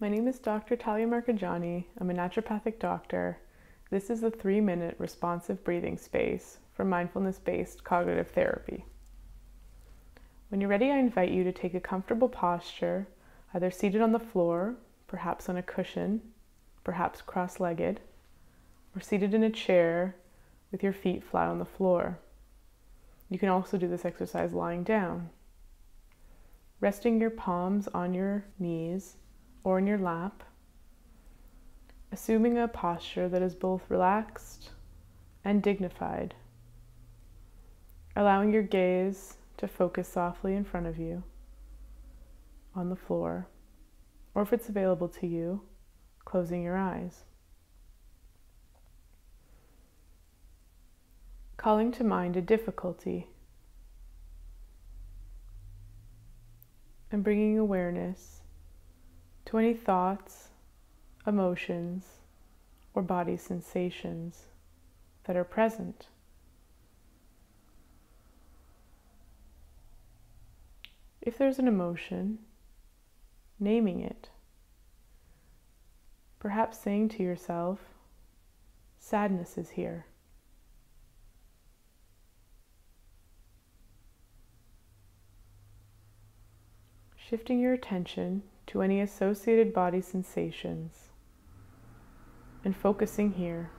My name is Dr. Talia Marcheggiani. I'm a naturopathic doctor. This is the three minute responsive breathing space for mindfulness based cognitive therapy. When you're ready, I invite you to take a comfortable posture, either seated on the floor, perhaps on a cushion, perhaps cross legged, or seated in a chair with your feet flat on the floor. You can also do this exercise lying down. Resting your palms on your knees or in your lap, assuming a posture that is both relaxed and dignified, allowing your gaze to focus softly in front of you on the floor, or if it's available to you, closing your eyes. Calling to mind a difficulty and bringing awareness to any thoughts, emotions, or body sensations that are present. If there's an emotion, naming it. Perhaps saying to yourself, sadness is here. Shifting your attention to any associated body sensations and focusing here.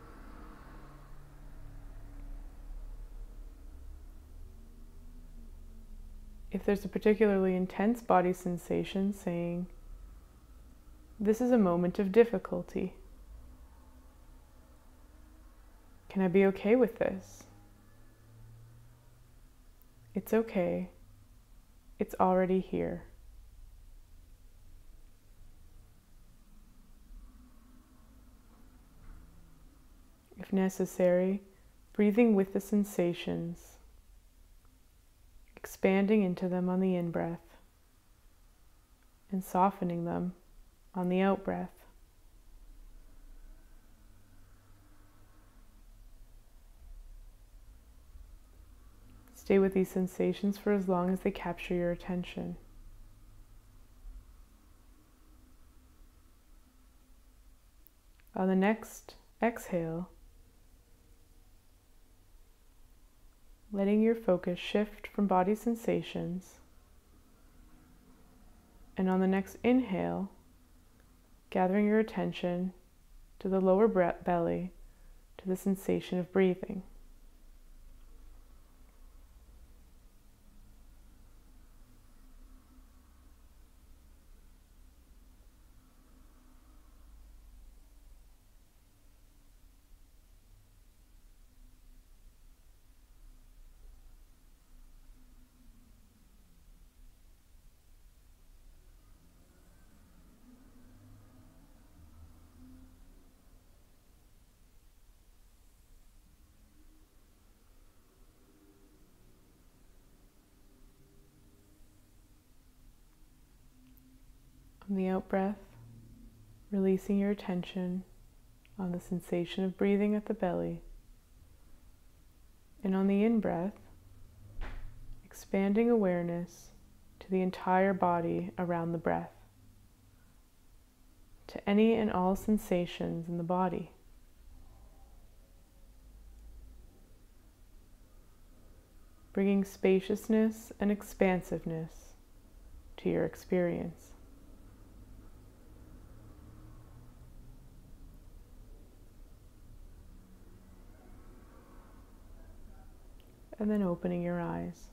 If there's a particularly intense body sensation, saying, This is a moment of difficulty. Can I be okay with this? It's okay. It's already here. Necessary, breathing with the sensations, expanding into them on the in breath, and softening them on the out breath. Stay with these sensations for as long as they capture your attention. On the next exhale, letting your focus shift from body sensations. And on the next inhale, gathering your attention to the lower belly, to the sensation of breathing. On the out breath, releasing your attention on the sensation of breathing at the belly. And on the in breath, expanding awareness to the entire body around the breath, to any and all sensations in the body. Bringing spaciousness and expansiveness to your experience. And then opening your eyes.